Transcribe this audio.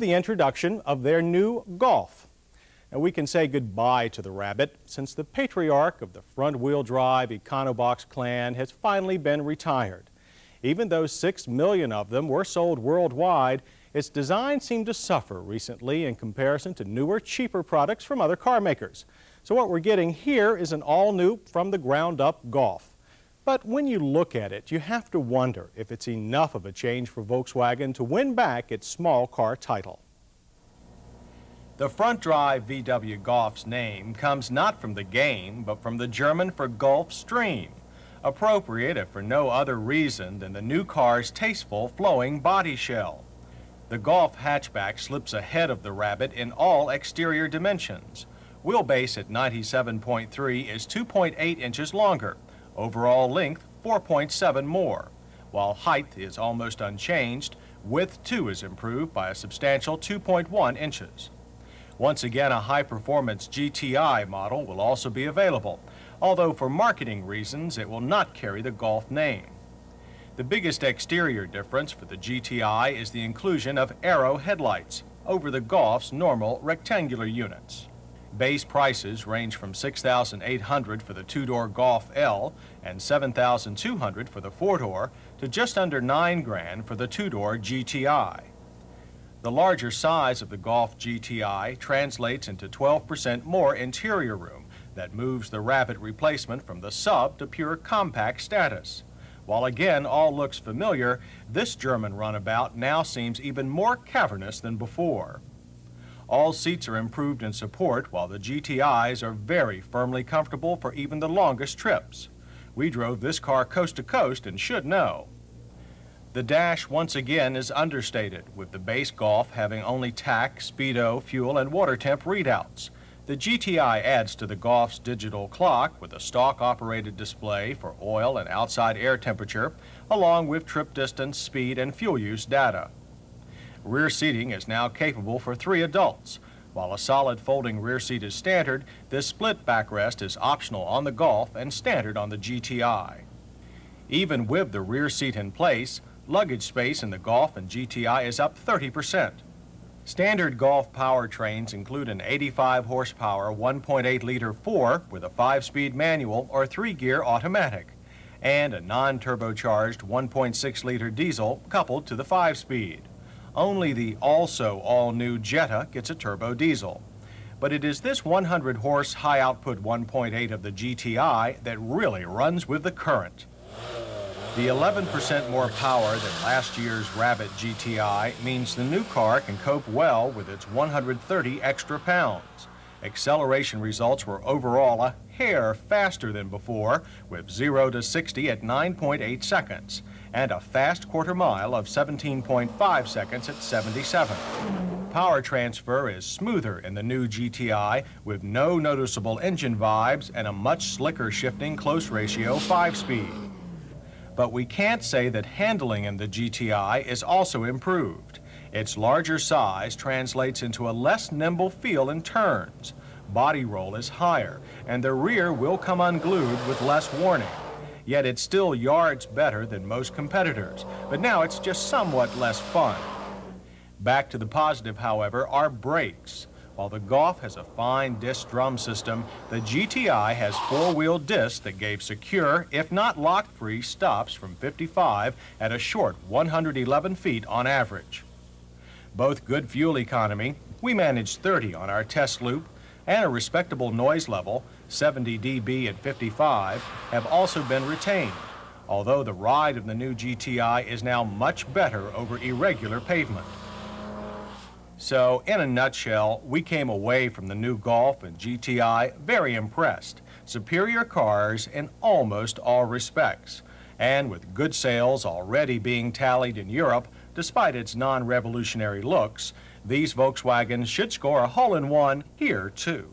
the introduction of their new Golf. And we can say goodbye to the Rabbit since the patriarch of the front-wheel drive Econobox clan has finally been retired. Even though six million of them were sold worldwide, its design seemed to suffer recently in comparison to newer, cheaper products from other car makers. So what we're getting here is an all-new, from-the-ground-up Golf. But when you look at it, you have to wonder if it's enough of a change for Volkswagen to win back its small car title. The front drive VW Golf's name comes not from the game, but from the German for Gulf Stream, appropriate if for no other reason than the new car's tasteful flowing body shell. The Golf hatchback slips ahead of the Rabbit in all exterior dimensions. Wheelbase at 97.3 is 2.8 inches longer, overall length 4.7 more, while height is almost unchanged, width too is improved by a substantial 2.1 inches. Once again, a high-performance GTI model will also be available, although for marketing reasons it will not carry the Golf name. The biggest exterior difference for the GTI is the inclusion of Aero headlights over the Golf's normal rectangular units. Base prices range from 6800 for the two-door Golf L and 7200 for the four-door to just under 9 grand for the two-door GTI. The larger size of the Golf GTI translates into 12% more interior room that moves the Rabbit replacement from the sub to pure compact status. While again all looks familiar, this German runabout now seems even more cavernous than before. All seats are improved in support while the GTIs are very firmly comfortable for even the longest trips. We drove this car coast to coast and should know. The dash once again is understated, with the base Golf having only tach, speedo, fuel, and water temp readouts. The GTI adds to the Golf's digital clock with a stalk-operated display for oil and outside air temperature, along with trip distance, speed, and fuel use data. Rear seating is now capable for three adults. While a solid folding rear seat is standard, this split backrest is optional on the Golf and standard on the GTI. Even with the rear seat in place, Luggage space in the Golf and GTI is up 30%. Standard Golf powertrains include an 85 horsepower 1.8 liter 4 with a 5-speed manual or 3-gear automatic and a non-turbocharged 1.6 liter diesel coupled to the 5-speed. Only the also all-new Jetta gets a turbo diesel. But it is this 100 horse high output 1.8 of the GTI that really runs with the current. The 11% more power than last year's Rabbit GTI means the new car can cope well with its 130 extra pounds. Acceleration results were overall a hair faster than before, with 0 to 60 at 9.8 seconds, and a fast quarter mile of 17.5 seconds at 77. Power transfer is smoother in the new GTI, with no noticeable engine vibes and a much slicker shifting close ratio 5-speed but we can't say that handling in the GTI is also improved. Its larger size translates into a less nimble feel in turns. Body roll is higher, and the rear will come unglued with less warning. Yet it's still yards better than most competitors, but now it's just somewhat less fun. Back to the positive, however, are brakes. While the Golf has a fine disc drum system, the GTI has four-wheel discs that gave secure, if not lock-free, stops from 55 at a short 111 feet on average. Both good fuel economy, we managed 30 on our test loop, and a respectable noise level, 70 dB at 55, have also been retained, although the ride of the new GTI is now much better over irregular pavement. So, in a nutshell, we came away from the new Golf and GTI very impressed. Superior cars in almost all respects. And with good sales already being tallied in Europe, despite its non-revolutionary looks, these Volkswagens should score a hole-in-one here, too.